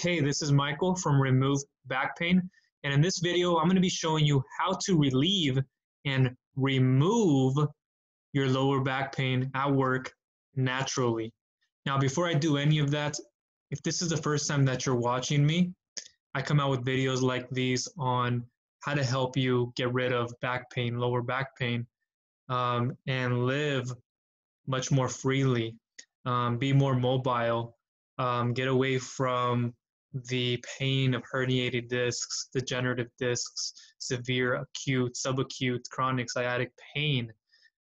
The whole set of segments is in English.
Hey, this is Michael from Remove Back Pain. And in this video, I'm going to be showing you how to relieve and remove your lower back pain at work naturally. Now, before I do any of that, if this is the first time that you're watching me, I come out with videos like these on how to help you get rid of back pain, lower back pain, um, and live much more freely, um, be more mobile, um, get away from the pain of herniated discs, degenerative discs, severe, acute, subacute, chronic sciatic pain.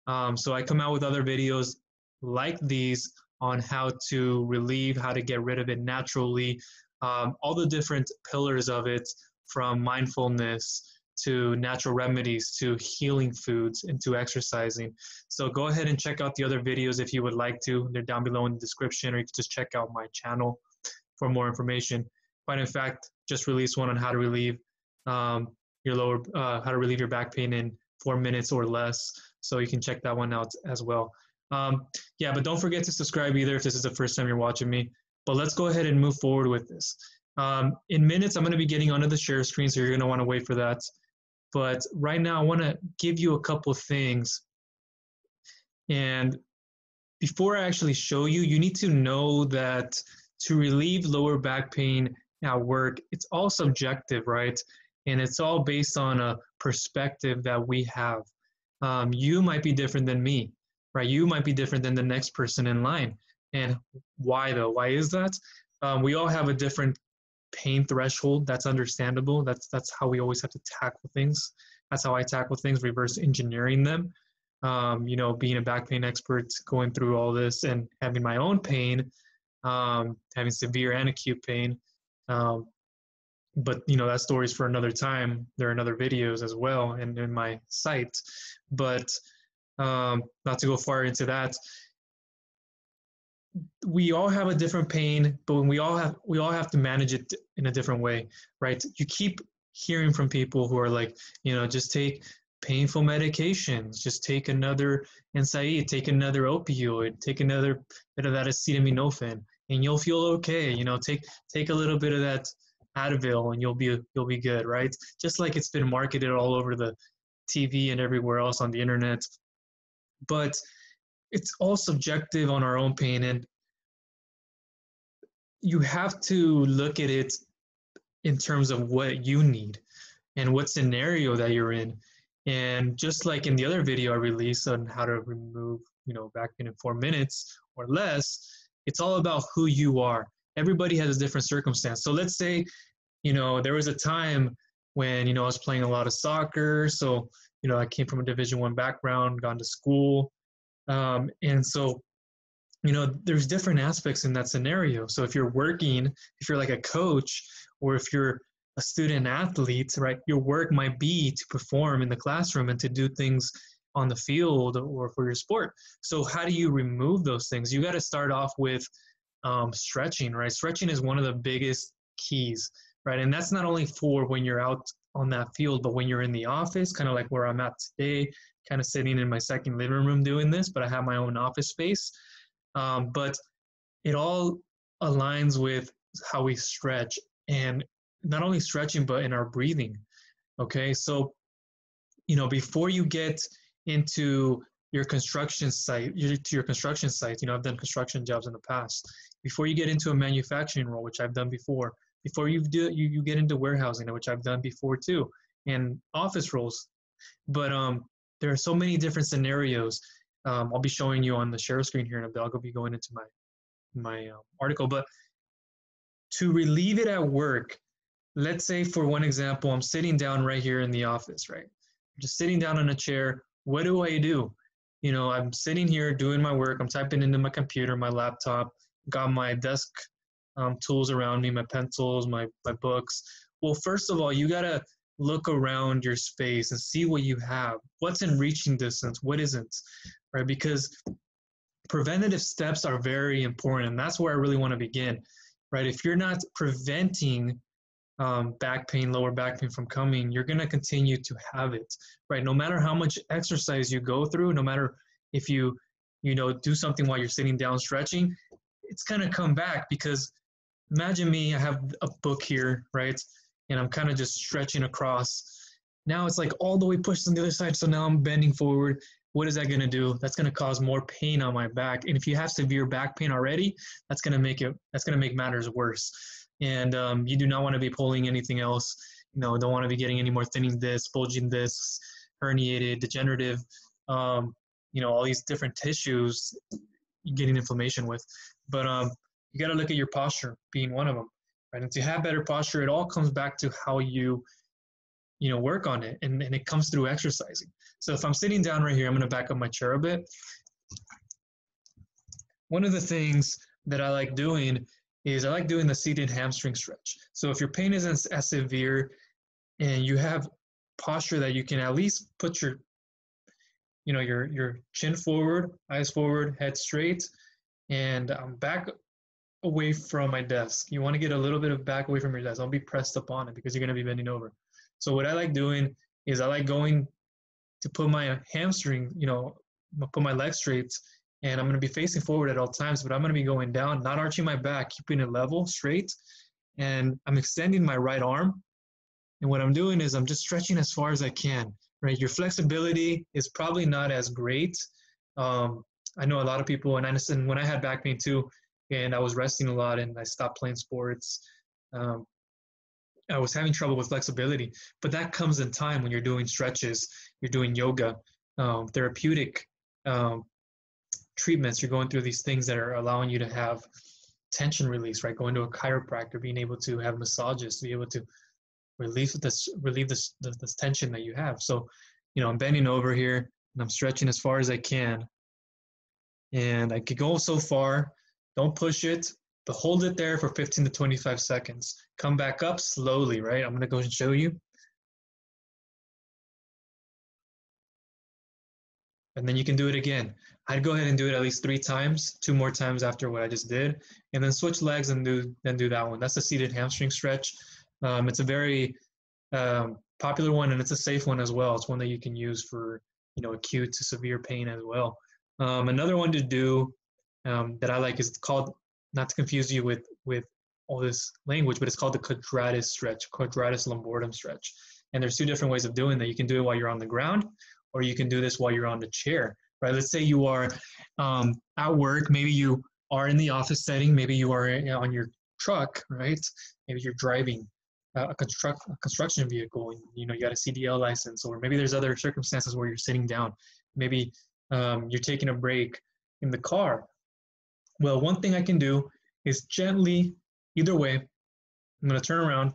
Um, so I come out with other videos like these on how to relieve, how to get rid of it naturally, um, all the different pillars of it from mindfulness to natural remedies to healing foods and to exercising. So go ahead and check out the other videos if you would like to. They're down below in the description or you can just check out my channel for more information. But in fact, just released one on how to relieve um, your lower, uh, how to relieve your back pain in four minutes or less. So you can check that one out as well. Um, yeah, but don't forget to subscribe either if this is the first time you're watching me. But let's go ahead and move forward with this. Um, in minutes, I'm going to be getting onto the share screen, so you're going to want to wait for that. But right now, I want to give you a couple things. And before I actually show you, you need to know that to relieve lower back pain at work, it's all subjective, right? And it's all based on a perspective that we have. Um, you might be different than me, right? You might be different than the next person in line. And why though? Why is that? Um, we all have a different pain threshold. That's understandable. That's that's how we always have to tackle things. That's how I tackle things, reverse engineering them. Um, you know, being a back pain expert, going through all this and having my own pain, um, having severe and acute pain. Um, but you know that story's for another time. There are another videos as well in, in my site, but um, not to go far into that. We all have a different pain, but we all have we all have to manage it in a different way, right? You keep hearing from people who are like, you know, just take painful medications, just take another NSAID, take another opioid, take another bit of that acetaminophen and you'll feel okay. You know, take take a little bit of that Advil and you'll be you'll be good, right? Just like it's been marketed all over the TV and everywhere else on the internet. But it's all subjective on our own pain and you have to look at it in terms of what you need and what scenario that you're in. And just like in the other video I released on how to remove, you know, back pain in four minutes or less, it's all about who you are. Everybody has a different circumstance. So let's say, you know, there was a time when, you know, I was playing a lot of soccer. So, you know, I came from a division one background, gone to school. Um, and so, you know, there's different aspects in that scenario. So if you're working, if you're like a coach, or if you're a student athlete, right, your work might be to perform in the classroom and to do things on the field or for your sport. So how do you remove those things? You got to start off with um, stretching, right? Stretching is one of the biggest keys, right? And that's not only for when you're out on that field, but when you're in the office, kind of like where I'm at today, kind of sitting in my second living room doing this, but I have my own office space. Um, but it all aligns with how we stretch and not only stretching, but in our breathing. Okay, so you know, before you get into your construction site, to your construction site. You know, I've done construction jobs in the past. Before you get into a manufacturing role, which I've done before, before you do you, you get into warehousing, which I've done before too, and office roles. But um, there are so many different scenarios. Um, I'll be showing you on the share screen here in a bit. I'll be going into my my uh, article. But to relieve it at work, let's say for one example, I'm sitting down right here in the office, right? I'm just sitting down on a chair what do I do? You know, I'm sitting here doing my work. I'm typing into my computer, my laptop, got my desk um, tools around me, my pencils, my, my books. Well, first of all, you got to look around your space and see what you have. What's in reaching distance? What isn't? Right? Because preventative steps are very important. And that's where I really want to begin. Right? If you're not preventing um, back pain, lower back pain from coming, you're going to continue to have it, right? No matter how much exercise you go through, no matter if you, you know, do something while you're sitting down stretching, it's going to come back because imagine me, I have a book here, right? And I'm kind of just stretching across. Now it's like all the way pushed on the other side. So now I'm bending forward. What is that going to do? That's going to cause more pain on my back. And if you have severe back pain already, that's going to make it, that's going to make matters worse. And um, you do not want to be pulling anything else. You know, don't want to be getting any more thinning discs, bulging discs, herniated, degenerative, um, you know, all these different tissues getting inflammation with. But um, you got to look at your posture being one of them right and to have better posture it all comes back to how you you know work on it and, and it comes through exercising so if i'm sitting down right here i'm going to back up my chair a bit one of the things that i like doing is i like doing the seated hamstring stretch so if your pain isn't as severe and you have posture that you can at least put your you know your your chin forward eyes forward head straight and i'm back away from my desk. You want to get a little bit of back away from your desk. Don't be pressed up on it because you're going to be bending over. So what I like doing is I like going to put my hamstring, you know, put my leg straight and I'm going to be facing forward at all times, but I'm going to be going down, not arching my back, keeping it level, straight. And I'm extending my right arm. And what I'm doing is I'm just stretching as far as I can, right? Your flexibility is probably not as great. Um, I know a lot of people, and I understand when I had back pain too, and I was resting a lot and I stopped playing sports. Um, I was having trouble with flexibility, but that comes in time when you're doing stretches, you're doing yoga, um, therapeutic um, treatments. You're going through these things that are allowing you to have tension release, right? Going to a chiropractor, being able to have massages, to be able to relieve this, relieve this, this, this tension that you have. So, you know, I'm bending over here and I'm stretching as far as I can, and I could go so far don't push it, but hold it there for 15 to 25 seconds. Come back up slowly, right? I'm gonna go and show you. And then you can do it again. I'd go ahead and do it at least three times, two more times after what I just did, and then switch legs and do then do that one. That's a seated hamstring stretch. Um, it's a very um, popular one, and it's a safe one as well. It's one that you can use for you know acute to severe pain as well. Um, another one to do um, that I like is called, not to confuse you with, with all this language, but it's called the quadratus stretch, quadratus lumborum stretch. And there's two different ways of doing that. You can do it while you're on the ground, or you can do this while you're on the chair, right? Let's say you are um, at work, maybe you are in the office setting, maybe you are on your truck, right? Maybe you're driving a, construct, a construction vehicle and you know you got a CDL license, or maybe there's other circumstances where you're sitting down. Maybe um, you're taking a break in the car well, one thing I can do is gently, either way, I'm going to turn around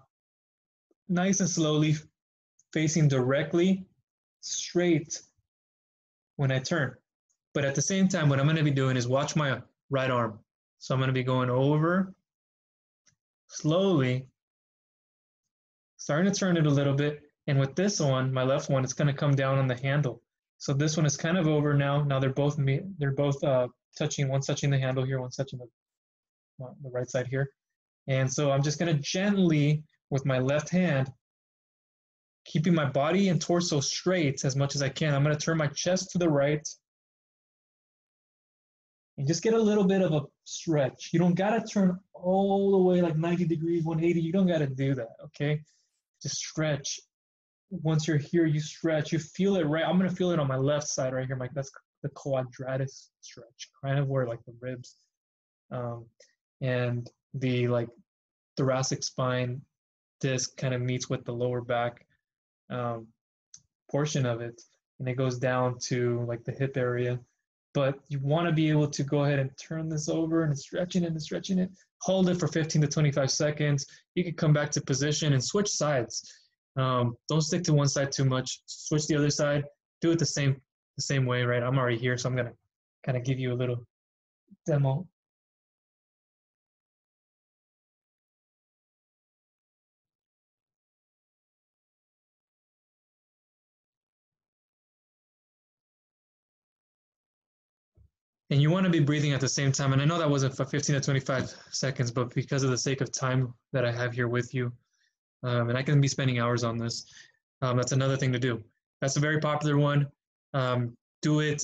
nice and slowly, facing directly straight when I turn. But at the same time, what I'm going to be doing is watch my right arm. So I'm going to be going over slowly, starting to turn it a little bit. And with this one, my left one, it's going to come down on the handle. So this one is kind of over now. Now they're both they're both uh, touching, one's touching the handle here, one's touching the, the right side here. And so I'm just gonna gently, with my left hand, keeping my body and torso straight as much as I can. I'm gonna turn my chest to the right and just get a little bit of a stretch. You don't gotta turn all the way like 90 degrees, 180. You don't gotta do that, okay? Just stretch. Once you're here, you stretch. You feel it right. I'm gonna feel it on my left side right here. My that's the quadratus stretch, kind of where like the ribs um, and the like thoracic spine disc kind of meets with the lower back um, portion of it, and it goes down to like the hip area. But you want to be able to go ahead and turn this over and stretching it and stretching it. Hold it for 15 to 25 seconds. You can come back to position and switch sides. Um, don't stick to one side too much. Switch the other side. Do it the same the same way, right? I'm already here, so I'm gonna kind of give you a little demo. And you want to be breathing at the same time. And I know that wasn't for 15 to 25 seconds, but because of the sake of time that I have here with you, um, and I can be spending hours on this, um, that's another thing to do. That's a very popular one. Um, do it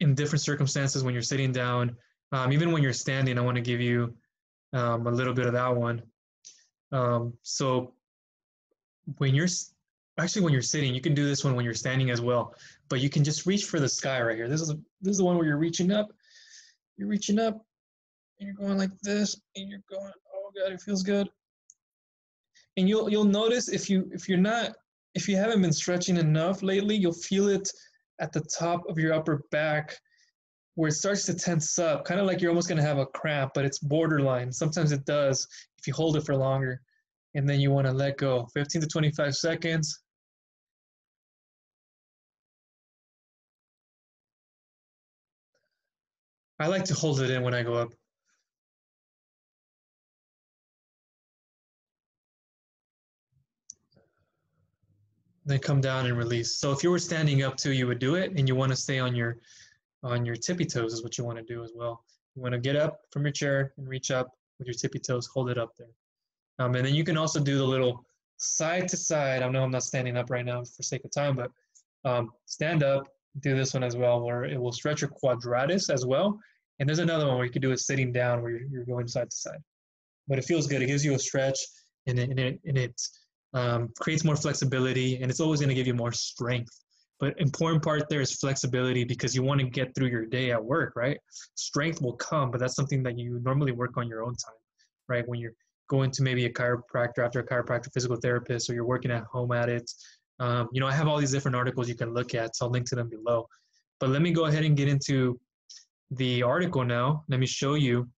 in different circumstances when you're sitting down. Um, even when you're standing, I want to give you um, a little bit of that one. Um, so when you're actually when you're sitting, you can do this one when you're standing as well. But you can just reach for the sky right here. This is a, this is the one where you're reaching up. You're reaching up, and you're going like this, and you're going. Oh God, it feels good. And you'll you'll notice if you if you're not if you haven't been stretching enough lately, you'll feel it at the top of your upper back where it starts to tense up, kind of like you're almost going to have a cramp, but it's borderline. Sometimes it does if you hold it for longer. And then you want to let go. 15 to 25 seconds. I like to hold it in when I go up. Then come down and release. So if you were standing up too, you would do it and you want to stay on your on your tippy toes is what you want to do as well. You want to get up from your chair and reach up with your tippy toes, hold it up there. Um, and then you can also do the little side to side. I know I'm not standing up right now for sake of time, but um, stand up, do this one as well, where it will stretch your quadratus as well. And there's another one where you can do it sitting down, where you're, going side to side. But it feels good. It gives you a stretch, and it, and it, and it um, creates more flexibility, and it's always going to give you more strength. But important part there is flexibility because you want to get through your day at work, right? Strength will come, but that's something that you normally work on your own time, right? When you're going to maybe a chiropractor after a chiropractor physical therapist or you're working at home at it. Um, you know, I have all these different articles you can look at, so I'll link to them below. But let me go ahead and get into the article now. Let me show you.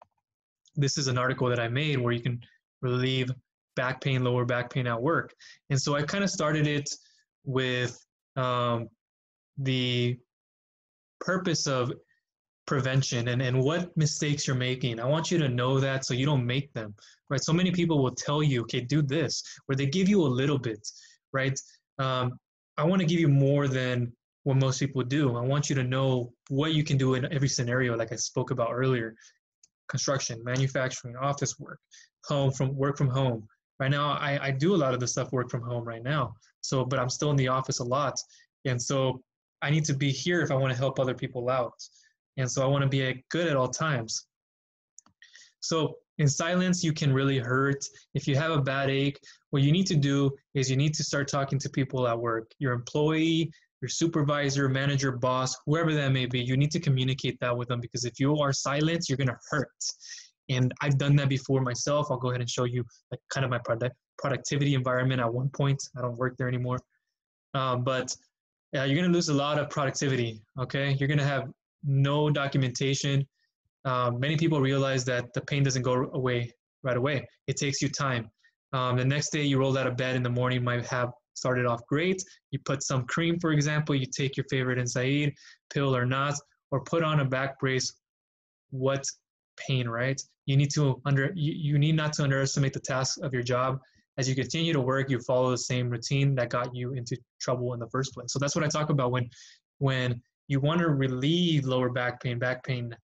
This is an article that I made where you can relieve back pain, lower back pain at work. And so I kind of started it with um, the purpose of prevention and, and what mistakes you're making. I want you to know that so you don't make them, right? So many people will tell you, okay, do this, where they give you a little bit, right? Um, I want to give you more than what most people do. I want you to know what you can do in every scenario, like I spoke about earlier construction, manufacturing, office work, home from work from home. Right now, I, I do a lot of the stuff work from home right now. So, but I'm still in the office a lot. And so I need to be here if I want to help other people out. And so I want to be good at all times. So in silence, you can really hurt. If you have a bad ache, what you need to do is you need to start talking to people at work, your employee, your supervisor, manager, boss, whoever that may be. You need to communicate that with them because if you are silent, you're going to hurt. And I've done that before myself. I'll go ahead and show you like kind of my product productivity environment at one point. I don't work there anymore. Um, but yeah, you're going to lose a lot of productivity. Okay. You're going to have no documentation. Um, many people realize that the pain doesn't go away right away. It takes you time. Um, the next day you roll out of bed in the morning might have started off great. You put some cream, for example, you take your favorite NSAID, pill or not, or put on a back brace. What pain, right? You need to under you, you need not to underestimate the task of your job. As you continue to work, you follow the same routine that got you into trouble in the first place. So that's what I talk about when when you want to relieve lower back pain, back pain,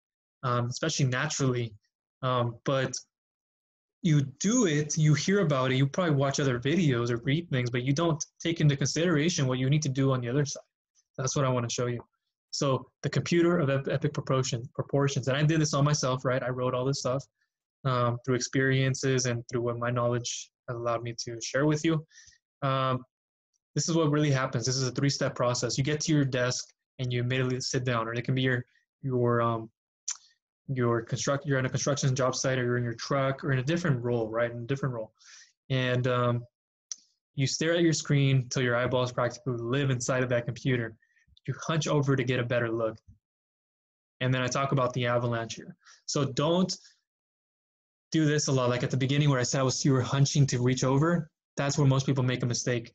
um, especially naturally. Um, but you do it, you hear about it, you probably watch other videos or read things, but you don't take into consideration what you need to do on the other side. That's what I want to show you. So the computer of epic proportion, proportions, and I did this all myself, right? I wrote all this stuff um, through experiences and through what my knowledge allowed me to share with you. Um, this is what really happens. This is a three-step process. You get to your desk and you immediately sit down, or it can be your your um, your construct you're on a construction job site, or you're in your truck, or in a different role, right? In a different role, and um, you stare at your screen till your eyeballs practically live inside of that computer. You hunch over to get a better look, and then I talk about the avalanche here. So don't do this a lot. Like at the beginning where I said I was you were hunching to reach over. That's where most people make a mistake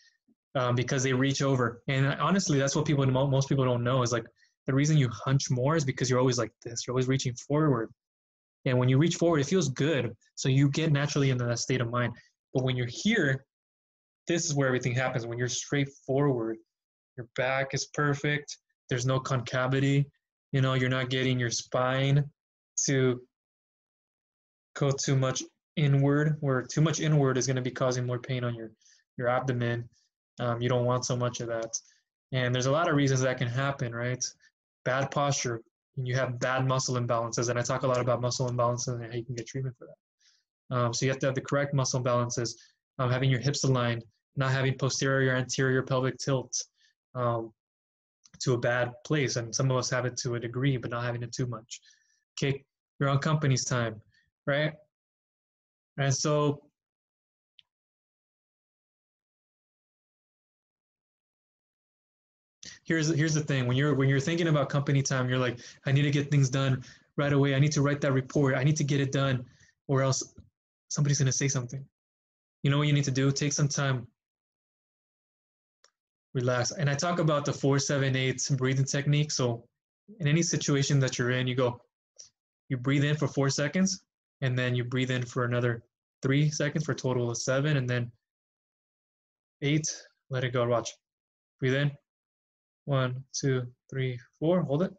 um, because they reach over. And honestly, that's what people most people don't know is like the reason you hunch more is because you're always like this. You're always reaching forward, and when you reach forward, it feels good. So you get naturally into that state of mind. But when you're here, this is where everything happens. When you're straight forward, your back is perfect. There's no concavity. You know, you're not getting your spine to go too much inward, where too much inward is going to be causing more pain on your your abdomen um, you don't want so much of that. And there's a lot of reasons that can happen, right? Bad posture, and you have bad muscle imbalances, and I talk a lot about muscle imbalances and how you can get treatment for that. Um, so you have to have the correct muscle imbalances, um, having your hips aligned, not having posterior or anterior pelvic tilt um, to a bad place. And some of us have it to a degree, but not having it too much. Okay, you're on company's time, right? And so here's here's the thing. When you're when you're thinking about company time you're like i need to get things done right away. I need to write that report. I need to get it done or else somebody's going to say something. You know what you need to do? Take some time. Relax. And i talk about the four seven eight breathing technique. So in any situation that you're in you go you breathe in for four seconds and then you breathe in for another three seconds for a total of seven and then eight let it go. Watch. Breathe in one, two, three, four. Hold it.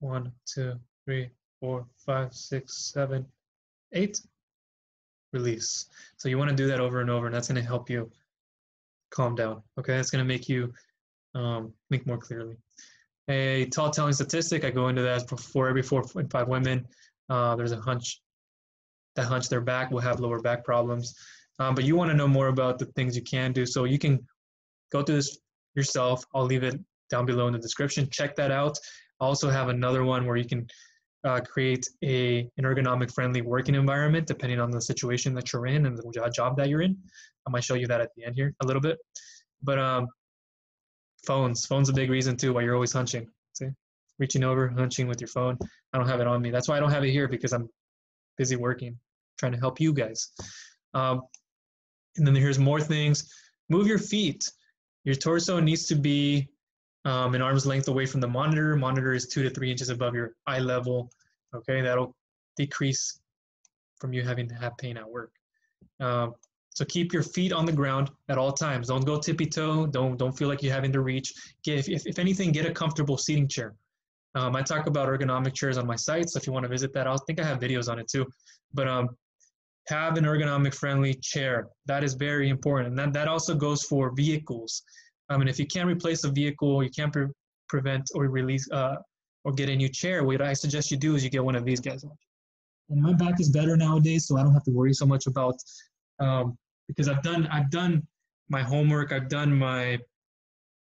One, two, three, four, five, six, seven, eight. Release. So you want to do that over and over, and that's going to help you calm down. Okay, that's going to make you um, think more clearly. A tall telling statistic, I go into that for, every four and five women, uh, there's a hunch that hunch their back will have lower back problems. Um, but you want to know more about the things you can do. So you can go through this yourself. I'll leave it down below in the description. Check that out. I also have another one where you can uh, create a an ergonomic friendly working environment depending on the situation that you're in and the job that you're in. I might show you that at the end here a little bit. But um, phones, phone's a big reason too why you're always hunching. See, reaching over, hunching with your phone. I don't have it on me. That's why I don't have it here because I'm busy working, trying to help you guys. Um, and then here's more things. Move your feet. Your torso needs to be um, an arm's length away from the monitor. Monitor is two to three inches above your eye level. Okay, that'll decrease from you having to have pain at work. Um, so keep your feet on the ground at all times. Don't go tippy toe. Don't don't feel like you're having to reach. Get, if, if anything, get a comfortable seating chair. Um, I talk about ergonomic chairs on my site, so if you want to visit that, I think I have videos on it too. But um, have an ergonomic friendly chair. That is very important. And that, that also goes for vehicles. Um, and if you can't replace a vehicle, you can't pre- prevent or release uh, or get a new chair, what I suggest you do is you get one of these guys. And my back is better nowadays, so I don't have to worry so much about um, because I've done I've done my homework, I've done my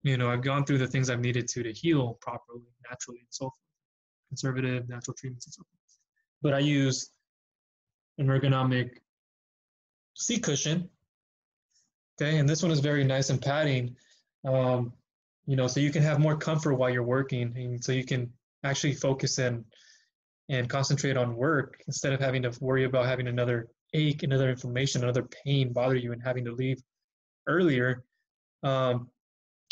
you know I've gone through the things I've needed to to heal properly, naturally, and so forth. Conservative natural treatments and so forth. But I use an ergonomic seat cushion. Okay, and this one is very nice and padding um, you know, so you can have more comfort while you're working, and so you can actually focus and and concentrate on work instead of having to worry about having another ache, another inflammation, another pain bother you, and having to leave earlier. Um,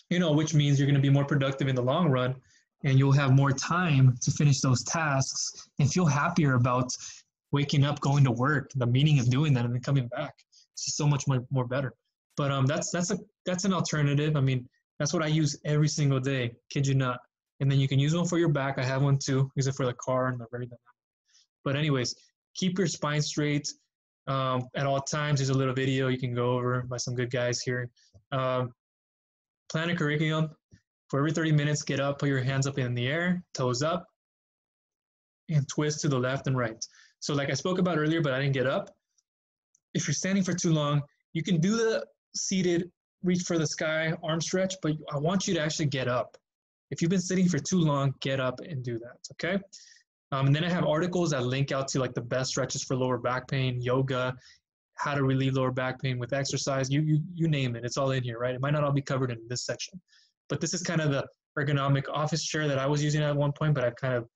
you know, which means you're going to be more productive in the long run, and you'll have more time to finish those tasks and feel happier about waking up, going to work, the meaning of doing that, and then coming back. It's just so much more, more better. But um, that's that's a that's an alternative. I mean, that's what I use every single day. Kid you not. And then you can use one for your back. I have one too. Use it for the car and the very. But anyways, keep your spine straight um, at all times. There's a little video you can go over by some good guys here. Um, plan a curriculum. For every 30 minutes, get up, put your hands up in the air, toes up, and twist to the left and right. So like I spoke about earlier, but I didn't get up. If you're standing for too long, you can do the seated, reach for the sky, arm stretch, but I want you to actually get up. If you've been sitting for too long, get up and do that, okay? Um, and then I have articles that link out to like the best stretches for lower back pain, yoga, how to relieve lower back pain with exercise, you, you, you name it, it's all in here, right? It might not all be covered in this section, but this is kind of the ergonomic office chair that I was using at one point, but I've kind of,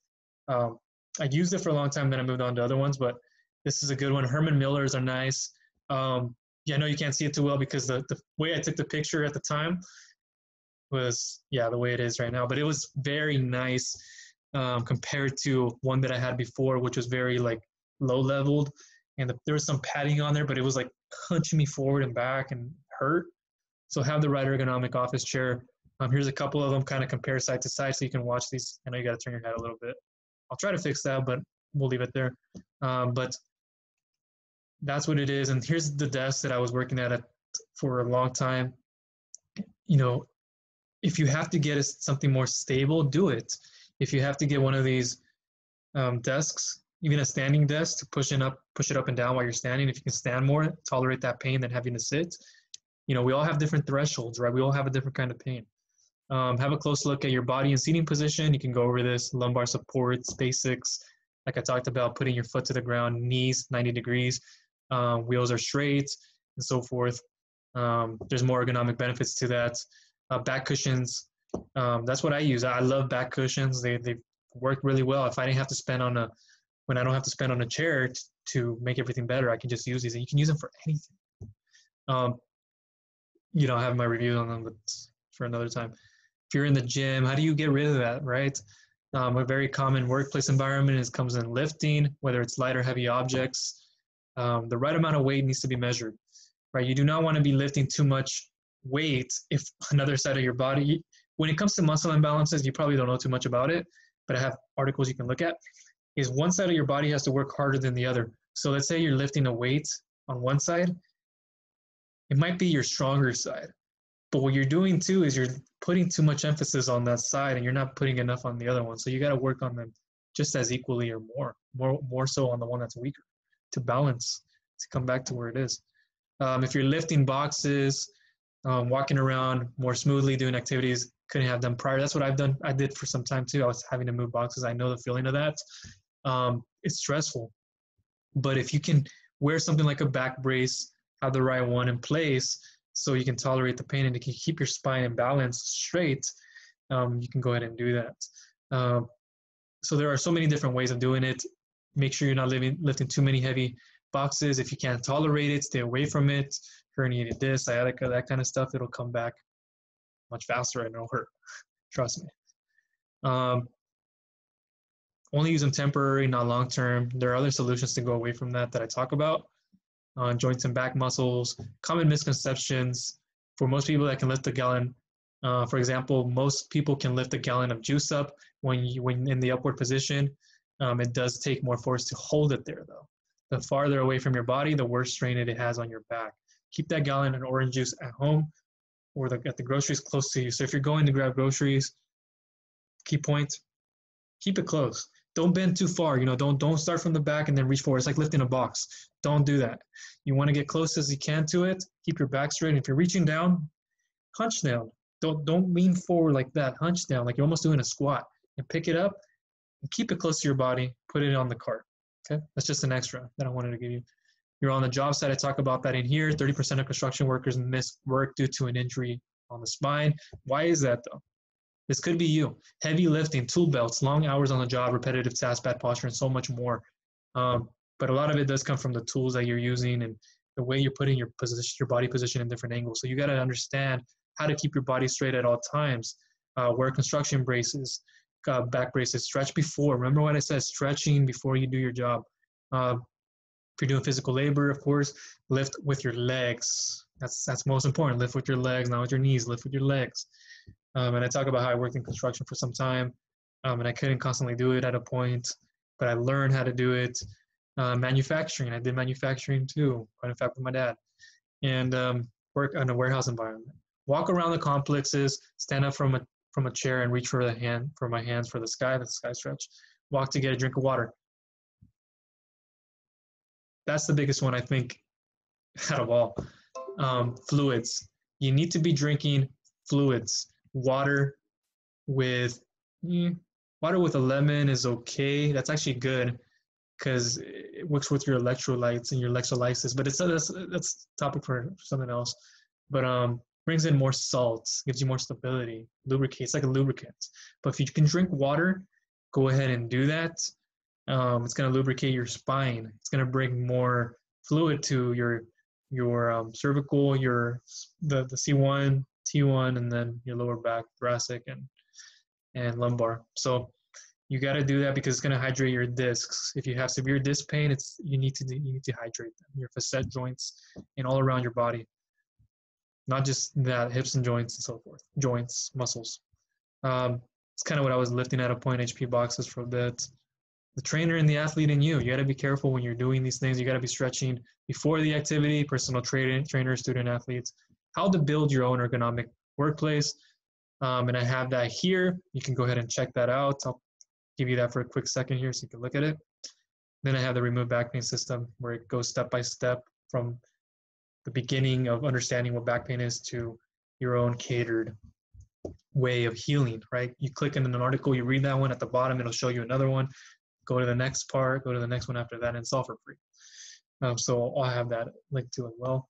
um, I used it for a long time, then I moved on to other ones, but this is a good one. Herman Miller's are nice. Um, yeah, I know you can't see it too well because the, the way I took the picture at the time was, yeah, the way it is right now. But it was very nice um, compared to one that I had before, which was very like low leveled. And the, there was some padding on there, but it was like hunching me forward and back and hurt. So have the right ergonomic office chair. Um, here's a couple of them kind of compare side to side so you can watch these. I know you got to turn your head a little bit. I'll try to fix that, but we'll leave it there. Um, but that's what it is. And here's the desk that I was working at for a long time. You know, if you have to get something more stable, do it. If you have to get one of these um, desks, even a standing desk to push it up, push it up and down while you're standing. If you can stand more, tolerate that pain than having to sit. You know, we all have different thresholds, right? We all have a different kind of pain. Um, have a close look at your body and seating position. You can go over this lumbar supports, basics, like I talked about, putting your foot to the ground, knees 90 degrees, um, wheels are straight, and so forth. Um, there's more ergonomic benefits to that. Uh, back cushions, um, that's what I use. I love back cushions. They they work really well. If I didn't have to spend on a when I don't have to spend on a chair t- to make everything better, I can just use these. And you can use them for anything. Um, you know, I have my review on them, but for another time. If you're in the gym, how do you get rid of that, right? Um, a very common workplace environment is comes in lifting, whether it's light or heavy objects. Um, the right amount of weight needs to be measured, right? You do not want to be lifting too much weight if another side of your body. When it comes to muscle imbalances, you probably don't know too much about it, but I have articles you can look at. Is one side of your body has to work harder than the other. So let's say you're lifting a weight on one side, it might be your stronger side. But what you're doing too is you're putting too much emphasis on that side and you're not putting enough on the other one. So you got to work on them just as equally or more, more, more so on the one that's weaker to balance, to come back to where it is. Um, if you're lifting boxes, um, walking around more smoothly, doing activities, couldn't have done prior. That's what I've done. I did for some time too. I was having to move boxes. I know the feeling of that. Um, it's stressful. But if you can wear something like a back brace, have the right one in place, so you can tolerate the pain and you can keep your spine in balance straight, um, you can go ahead and do that. Um, so there are so many different ways of doing it. Make sure you're not living, lifting too many heavy boxes. If you can't tolerate it, stay away from it. Herniated disc, sciatica, that kind of stuff, it'll come back much faster and it'll hurt. Trust me. Um, only use them temporary, not long term. There are other solutions to go away from that that I talk about on uh, joints and back muscles. Common misconceptions for most people that can lift a gallon. Uh, for example, most people can lift a gallon of juice up when you when in the upward position. Um, it does take more force to hold it there, though. The farther away from your body, the worse strain it has on your back. Keep that gallon of orange juice at home or the, at the groceries close to you. So if you're going to grab groceries, key point, keep it close don't bend too far. You know, don't don't start from the back and then reach forward. It's like lifting a box. Don't do that. You want to get close as you can to it. Keep your back straight. And If you're reaching down, hunch down. Don't don't lean forward like that. Hunch down like you're almost doing a squat. And pick it up keep it close to your body. Put it on the cart. Okay, that's just an extra that I wanted to give you. You're on the job site. I talk about that in here. 30% of construction workers miss work due to an injury on the spine. Why is that though? This could be you. Heavy lifting, tool belts, long hours on the job, repetitive tasks, bad posture, and so much more. Um, but a lot of it does come from the tools that you're using and the way you're putting your position, your body position in different angles. So you got to understand how to keep your body straight at all times. Uh, wear construction braces, uh, back braces, stretch before. Remember what I said, stretching before you do your job. Uh, if you're doing physical labor, of course, lift with your legs. That's that's most important. Lift with your legs, not with your knees. Lift with your legs. Um, and I talk about how I worked in construction for some time, um, and I couldn't constantly do it at a point, but I learned how to do it. Uh, manufacturing, I did manufacturing too, quite in fact with my dad, and um, work in a warehouse environment. Walk around the complexes, stand up from a from a chair and reach for the hand for my hands for the sky, the sky stretch. Walk to get a drink of water. That's the biggest one I think out of all. Um, fluids. You need to be drinking fluids water with mm, water with a lemon is okay. That's actually good because it works with your electrolytes and your electrolysis. But it's that's that's topic for something else. But um, brings in more salts, gives you more stability, lubricates like a lubricant. But if you can drink water, go ahead and do that. Um, it's going to lubricate your spine. It's going to bring more fluid to your your um, cervical, your the the C1, T1 and then your lower back, thoracic and and lumbar. So you got to do that because it's going to hydrate your discs. If you have severe disc pain, it's you need to you need to hydrate them, your facet joints and all around your body. Not just that, hips and joints and so forth, joints, muscles. Um, it's kind of what I was lifting out of point HP boxes for a bit. The trainer and the athlete in you. You got to be careful when you're doing these things. You got to be stretching before the activity. Personal trainer, trainer, student athletes how to build your own ergonomic workplace. Um, and I have that here. You can go ahead and check that out. I'll give you that for a quick second here so you can look at it. Then I have the remove back pain system where it goes step by step from the beginning of understanding what back pain is to your own catered way of healing, right? You click in an article, you read that one at the bottom, it'll show you another one. Go to the next part, go to the next one after that, and it's all for free. Um, so I'll have that link to as well.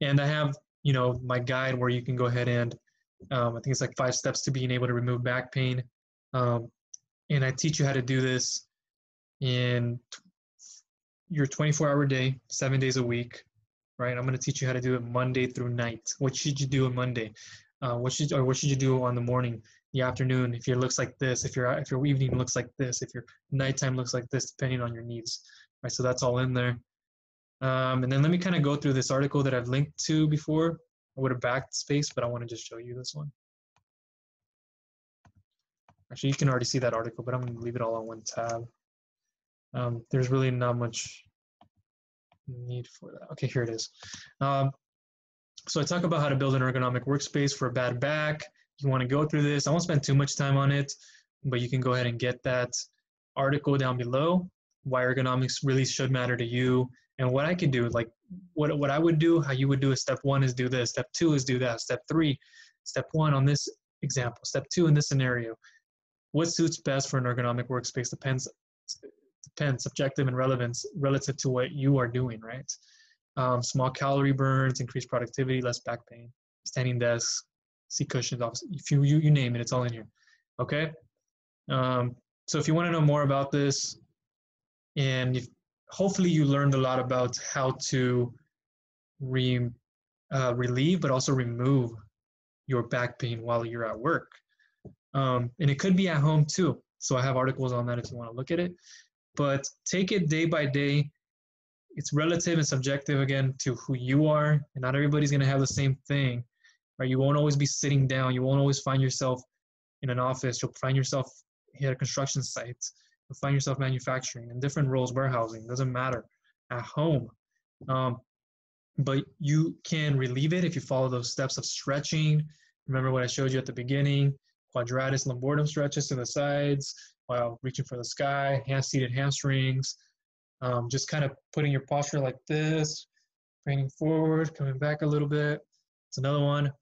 And I have, you know, my guide where you can go ahead and um, I think it's like five steps to being able to remove back pain. Um, and I teach you how to do this in your 24 hour day, seven days a week, right? I'm going to teach you how to do it Monday through night. What should you do on Monday? Uh, what should or what should you do on the morning, the afternoon? If your looks like this, if your if your evening looks like this, if your nighttime looks like this, depending on your needs, right? So that's all in there. Um, and then let me kind of go through this article that I've linked to before. I would have backed space, but I want to just show you this one. Actually, you can already see that article, but I'm going to leave it all on one tab. Um, there's really not much need for that. Okay, here it is. Um, so I talk about how to build an ergonomic workspace for a bad back. You want to go through this. I won't spend too much time on it, but you can go ahead and get that article down below. Why ergonomics really should matter to you, and what I can do. Like what what I would do, how you would do is step one is do this. Step two is do that. Step three, step one on this example. Step two in this scenario. What suits best for an ergonomic workspace depends depends subjective and relevance relative to what you are doing, right? Um, small calorie burns, increased productivity, less back pain, standing desk, seat cushions, obviously, if you, you, you name it, it's all in here, okay? Um, so if you wanna know more about this, and if, hopefully you learned a lot about how to re, uh, relieve, but also remove your back pain while you're at work. Um, and it could be at home too. So I have articles on that if you want to look at it but take it day by day. It's relative and subjective again to who you are, and not everybody's going to have the same thing. Right? You won't always be sitting down. You won't always find yourself in an office. You'll find yourself at a construction site. You'll find yourself manufacturing in different roles, warehousing. Doesn't matter. At home, um, but you can relieve it if you follow those steps of stretching. Remember what I showed you at the beginning: quadratus lumborum stretches to the sides, while reaching for the sky, hand seated hamstrings, um, just kind of putting your posture like this, craning forward, coming back a little bit. It's another one.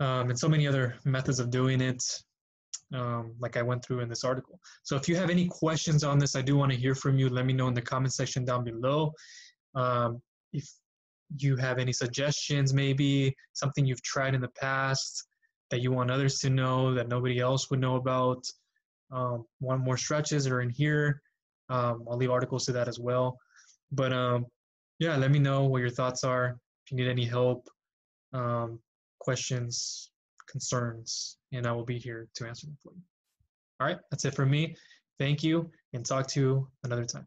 Um, and so many other methods of doing it, um, like I went through in this article. So if you have any questions on this, I do want to hear from you. Let me know in the comment section down below. Um, if you have any suggestions, maybe something you've tried in the past that you want others to know that nobody else would know about, um, more stretches are in here. Um, I'll leave articles to that as well. But um, yeah, let me know what your thoughts are. If you need any help, um, questions, concerns, and I will be here to answer them for you. All right, that's it for me. Thank you, and talk to you another time.